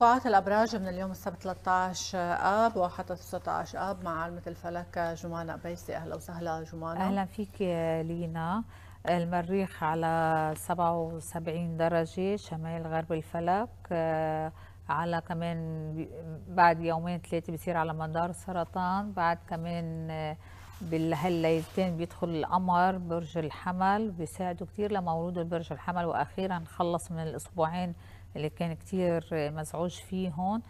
توقعات الأبراج من اليوم السبت 13 آب وحتى 19 آب مع علمة الفلك جمانة أبيسي أهلا وسهلا جمانة. أهلا فيك لينا. المريخ على 77 درجة شمال غرب الفلك. على كمان بعد يومين ثلاثة بصير على مدار السرطان بعد كمان بهالليلتين بيدخل القمر برج الحمل بيساعدوا كثير لمولود برج الحمل. وأخيرا خلص من الأسبوعين اللي كان كتير مزعوج فيهم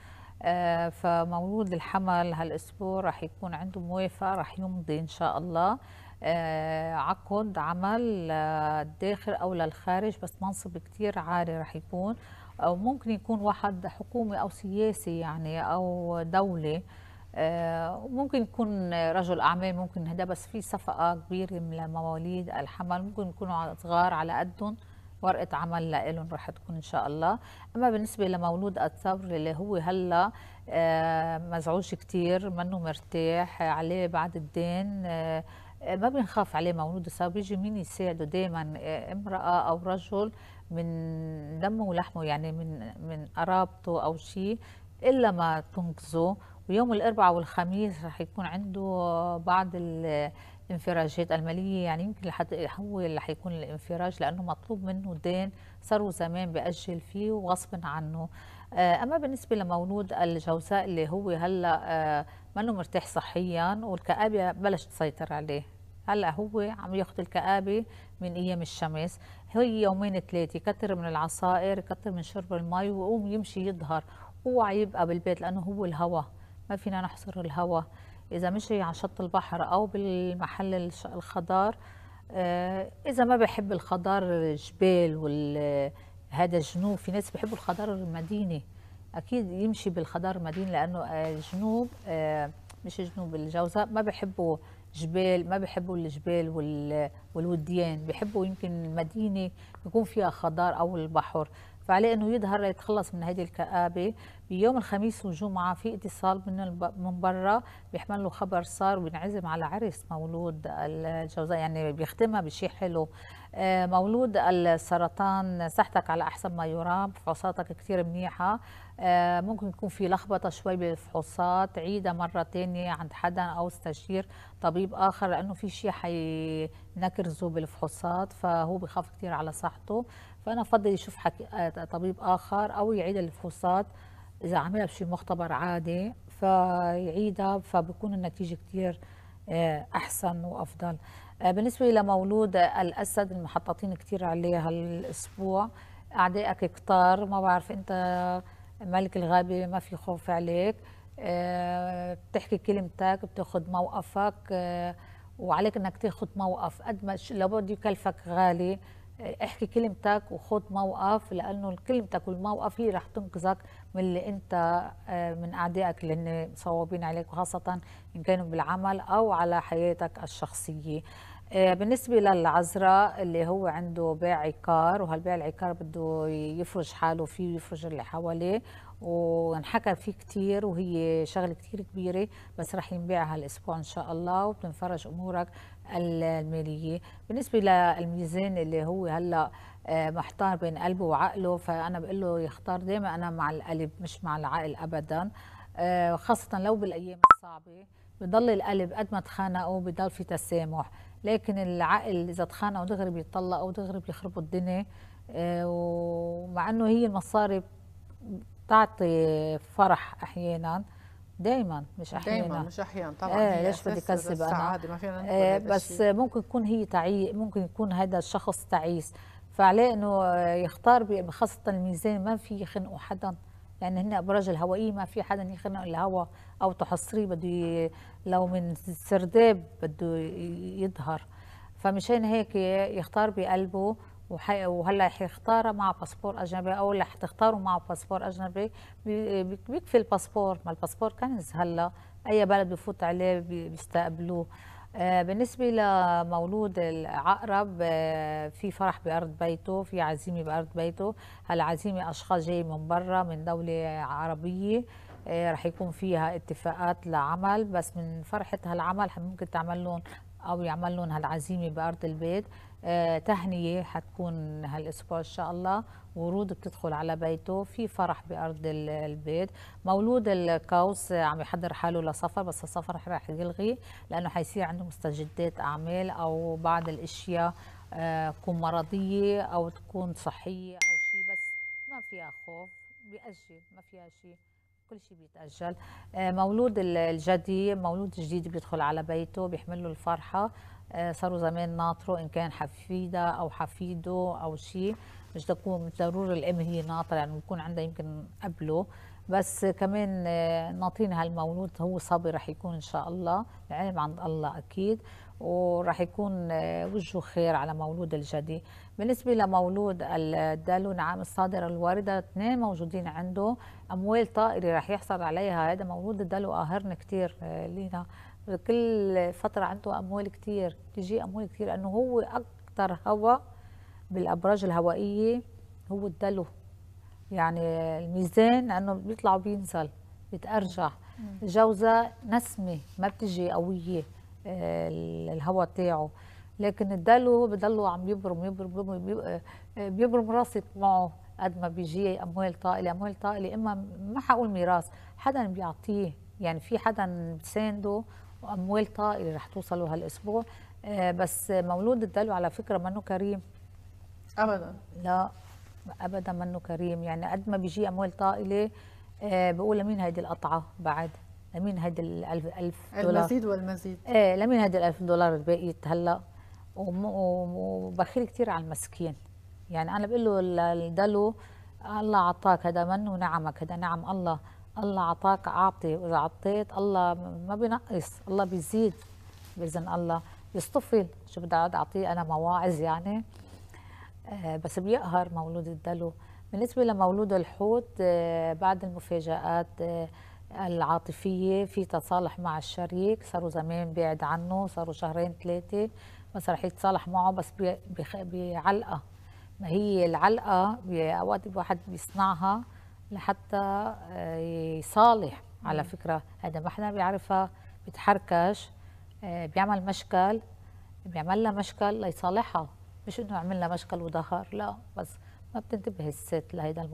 آه فمولود الحمل هالأسبوع رح يكون عنده موافقة رح يمضي إن شاء الله. آه عقد عمل للداخل أو للخارج بس منصب كتير عالي رح يكون. أو ممكن يكون واحد حكومي أو سياسي يعني أو دوله آه ممكن يكون رجل أعمال ممكن هذا بس في صفقة كبيرة من المواليد الحمل ممكن يكونوا صغار على قدهم. ورقة عمل لهم رح تكون إن شاء الله. أما بالنسبة لمولود الثور اللي هو هلا آه، مزعوج كثير منه مرتاح عليه بعد الدين آه، ما بنخاف عليه مولود الثور بيجي مين يساعده دائما آه، امرأة أو رجل من دمه ولحمه يعني من من قرابته أو شيء إلا ما تنقذه. ويوم الأربعاء والخميس رح يكون عنده بعض الانفراجات المالية يعني يمكن هو اللي حيكون الانفراج لأنه مطلوب منه دين صار زمان بأجل فيه وغصب عنه. آه، أما بالنسبة لمولود الجوزاء اللي هو هلأ آه، منه مرتاح صحيا والكآبة بلشت تسيطر عليه. هلأ هو عم ياخذ الكآبة من أيام الشمس. هي يومين ثلاثة كتر من العصائر كتر من شرب المي ويقوم يمشي يظهر. اوعى يبقى بالبيت لأنه هو الهواء ما فينا نحصر الهواء إذا مشي على شط البحر أو بالمحل الخضار آه، إذا ما بحب الخضار الجبال وال هذا الجنوب في ناس بيحبوا الخضار المديني أكيد يمشي بالخضار المديني لأنه الجنوب آه، مش جنوب الجوزاء ما بحبوا جبال ما بحبوا الجبال والوديان بحبوا يمكن المدينة يكون فيها خضار أو البحر. فعليه إنه يظهر ليتخلص من هذه الكآبة. بيوم الخميس والجمعه في اتصال من من برا بيحمل له خبر صار وبينعزم على عرس مولود الجوزاء يعني بيختمها بشيء حلو. آه، مولود السرطان صحتك على أحسن ما يرام فحوصاتك كثير منيحة. ممكن يكون في لخبطة شوي بالفحوصات عيدها مرة ثانية عند حدا أو استشير طبيب آخر لأنه في شيء حينكرزه بالفحوصات فهو بخاف كثير على صحته. فأنا بفضل يشوف حكي آه، طبيب آخر أو يعيد الفحوصات إذا عملها بشيء مختبر عادي فيعيدها فبكون النتيجة كثير آه، أحسن وأفضل. آه، بالنسبة لمولود الأسد المحططين كثير عليه هالاسبوع أعدائك كتار ما بعرف أنت ملك الغابه ما في خوف عليك. بتحكي كلمتك بتاخذ موقفك وعليك إنك تاخذ موقف. قد ما لو بده يكلفك غالي. احكي كلمتك وخذ موقف لأنه كلمتك والموقف هي رح تنقذك من اللي أنت آه، من أعدائك اللي هن مصوبين عليك وخاصة إن كانوا بالعمل أو على حياتك الشخصية. آه، بالنسبة للعذراء اللي هو عنده بيع عقار وهالبيع العقار بده يفرج حاله فيه ويفرج اللي حواليه وانحكى فيه كتير وهي شغلة كتير كبيرة بس رح ينباع هالأسبوع إن شاء الله وبتنفرج أمورك المالية. بالنسبة للميزان اللي هو هلأ آه، محتار بين قلبه وعقله فأنا بقول له يختار دائما أنا مع القلب مش مع العقل أبدا. آه، خاصة لو بالأيام الصعبة بضل القلب قد ما تخانقوا بضل في تسامح. لكن العقل إذا تخانقوا دغري بيطلقوا دغري بيخربوا الدنيا آه، ومع إنه هي المصاري تعطي فرح أحيانا دائما مش أحيانا. دائما مش أحيانا طبعا. إيه ليش بدي كذب أنا؟ ما فينا إيه بس ممكن يكون هي تعي ممكن يكون هذا الشخص تعيس. فعليه إنه يختار خاصه الميزان ما في يخنقوا حدا. لأن هن ابراج الهوائيه ما في حدا يخنق الهواء أو تحصريه بده لو من سرداب بده يظهر. فمشان هيك يختار بقلبه وهلأ حيختارها مع باسبور أجنبي أو اللي حتختاروا معه باسبور أجنبي. بيكفي الباسبور. ما الباسبور كنز هلأ. أي بلد بفوت عليه بيستقبلوه. بالنسبة لمولود العقرب آه، في فرح بأرض بيته في عزيمة بأرض بيته. هالعزيمة أشخاص جاي من برا من دولة عربية آه، رح يكون فيها اتفاقات لعمل. بس من فرحة هالعمل ممكن تعمل لهم أو يعمل لهم هالعزيمة بأرض البيت. تهنية حتكون هالأسبوع إن شاء الله. ورود بتدخل على بيته. في فرح بأرض البيت. مولود القوس عم يحضر حاله لسفر بس السفر رح يلغي لأنه حيصير عنده مستجدات أعمال أو بعض الأشياء آه، تكون مرضية أو تكون صحية أو شيء بس ما فيها خوف بيأجل ما فيها شيء كل شيء بيتأجل. آه، مولود الجدي مولود جديد بيدخل على بيته بيحمل له الفرحة. آه، صاروا زمان ناطروا إن كان حفيدة أو حفيده أو شيء. مش تكون ضروري الأم هي ناطرة يعني بيكون عندها يمكن قبله. بس كمان آه، ناطرين هالمولود هو صبي رح يكون إن شاء الله العلم عند الله أكيد. وراح يكون وجهه خير على مولود الجدي. بالنسبة لمولود الدلو نعم الصادرة الواردة اثنين موجودين عنده. أموال طائرة راح يحصل عليها. هذا مولود الدلو قاهرنا كثير آه، لينا. كل فترة عنده أموال كثير تجي أموال كثير لأنه هو أكثر هواء بالأبراج الهوائية هو الدلو يعني الميزان انه بيطلع وبينزل بيتأرجح الجوزة نسمة ما بتجي قوية. آه، الهواء تاعه لكن الدلو بضلوا عم يبرم يبرم بيبرم راسك معه قد ما بيجي أموال طائلة. أموال طائلة إما ما حقول ميراث حدا بيعطيه يعني في حدا بيسانده وأموال طائلة رح توصلوا هالأسبوع. آه، بس مولود الدلو على فكرة منه كريم. ابدا؟ لا ابدا منه كريم. يعني قد ما بيجي أموال طائلة آه، بقول لمين هيدي القطعة؟ بعد. لمين هيدي الألف ألف دولار؟ المزيد والمزيد. إيه لمين هيدي الألف دولار الباقية هلأ؟ وبخيل كثير على المسكين. يعني أنا بقول له الدلو الله عطاك هذا من ونعمك هذا نعم الله. الله عطاك أعطي. وإذا عطيت الله ما بينقص الله بيزيد بإذن الله. بيصطفل شو بدي أعطيه أنا مواعظ يعني. آه بس بيقهر مولود الدلو. بالنسبة لمولود الحوت آه بعد المفاجآت آه العاطفية في تصالح مع الشريك صاروا زمان بعد عنه صاروا شهرين ثلاثة بس رح يتصالح معه بس بعلقة ما هي العلقة؟ أوقات الواحد بيصنعها لحتى آه، يصالح. على فكرة هذا ما حدا بيعرفها بيتحركش آه، بيعمل مشكل بيعمل لها مشكل ليصالحها. مش إنه عمل لها مشكل وظهر لا بس ما بتنتبه الست لهيدا